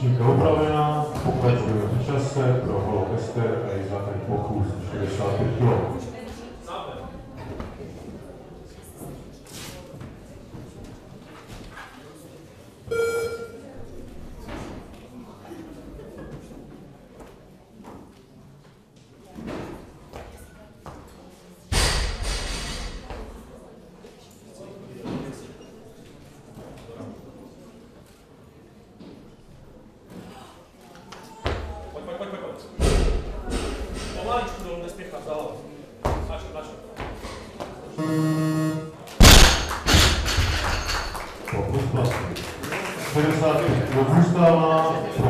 Činka upravená, pokračujeme v čase pro holo Ester a její základní pokus 65 kg. Pomaličku dolů, nespěchat, dál. Tlačit, tlačit. Pokus platný. 65 kg zůstává pro třetí pokus.